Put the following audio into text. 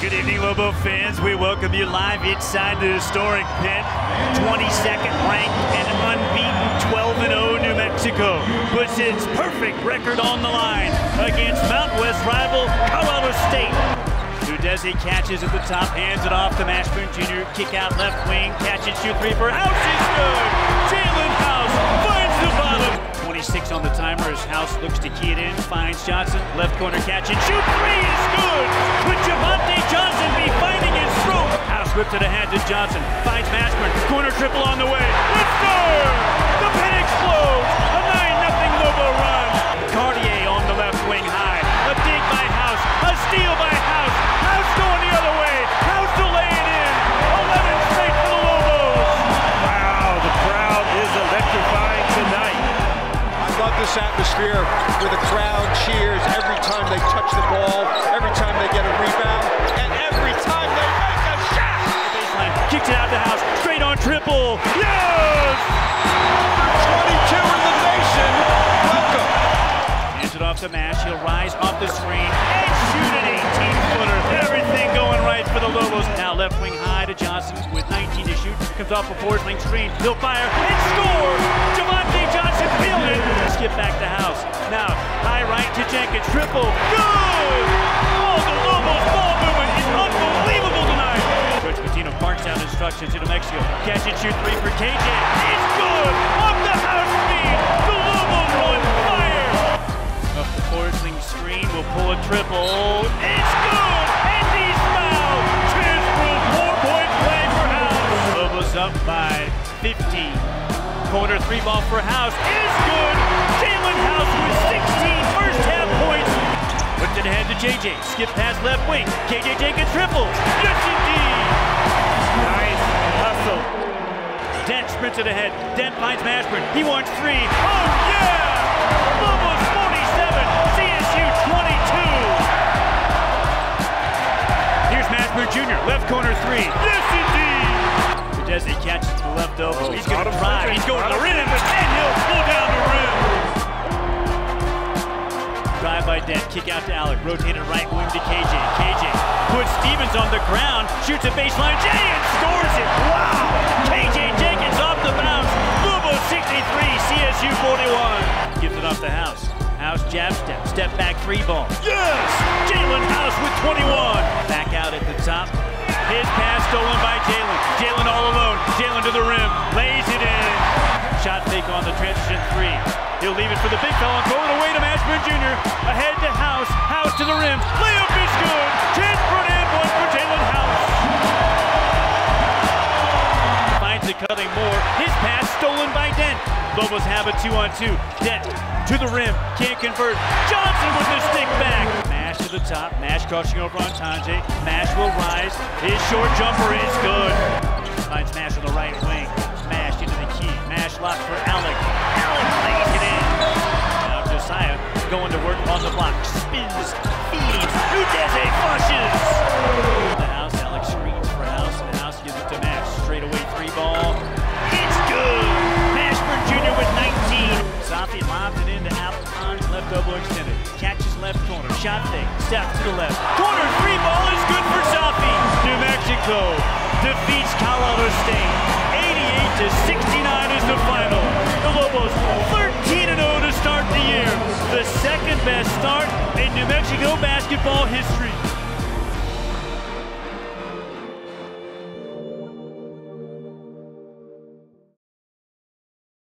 Good evening, Lobo fans. We welcome you live inside the historic pit. 22nd ranked and unbeaten 12-0 New Mexico puts its perfect record on the line against Mountain West rival Colorado State. Udeze catches at the top, hands it off to Mashburn Jr. Kick out left wing, catch and shoot three for House is good. Jaelen House finds the bottom. 26 on the timer as House looks to key it in, finds Johnson, left corner catch and shoot three is good. With Javonte Johnson be finding his throat. House whipped it ahead to Johnson, finds Mashburn, corner triple on the way. Let's go! The Pit explodes. This atmosphere where the crowd cheers every time they touch the ball, every time they get a rebound, and every time they make a shot. Baseline. Kicks it out to House. Straight on triple. Yes! 22 in the nation. Welcome. Hands it off to Mash. He'll rise off the screen and shoot an 18-footer. Everything going right for the Lobos. Now left wing high to Johnson with 19 to shoot. Comes off a Forsling screen. He'll fire and score. Javonte Johnson feeling it. Skip back to House. Now high right to Jenkins. Triple. Good. Oh, the Lobos ball movement is unbelievable tonight. Coach Pitino marks out instructions into Mexico. Catch and shoot three for KJ. It's good. Off the house speed. The Lobos on fire. Up the Forsling screen, will pull a triple. It's up by 15. Corner three ball for House is good! Jaelen House with 16 first half points. Whipped it ahead to JJ. Skip past left wing. KJ Jenkins triples. Yes, indeed! Nice hustle. Dent sprints it ahead. Dent finds Mashburn. He wants three. Oh, yeah! Lobos 47, CSU 22. Here's Mashburn Jr., left corner three. Yes, indeed! Udeze catches the left elbow. Oh, He's going to drive. He's going to the rim, and he'll pull down the rim. Drive by Dent, kick out to Allick, rotated right wing to KJ. KJ puts Stevens on the ground, shoots a baseline, Jay, and scores it. Wow! KJ Jenkins off the bounce. Lobo 63, CSU 41. Gives it off the House. House jab step, step back three ball. Yes! Jaelen House with 21. Back out at the top. His pass stolen by Jaelen. Jaelen all alone. Jaelen to the rim, lays it in. Shot fake on the transition three. He'll leave it for the big fella. It away to Mashburn Jr. Ahead to House. House to the rim. Layup is good. Chance for an and one for Jaelen House. Finds it cutting more. His pass stolen by Dent. Lobos have a two on two. Dent to the rim. Can't convert. Johnson with the stick back. To the top. Mash crossing over on Tonje. Mash will rise. His short jumper is good. Finds Mash on the right wing. Mash into the key. Mash lock for Allick. Allick lays it in. Now Josiah going to work on the block. Spins. Left corner. Shot fake. Step to the left. Corner three ball is good for Safi. New Mexico defeats Colorado State. 88 to 69 is the final. The Lobos 13 0 to start the year. The second best start in New Mexico basketball history.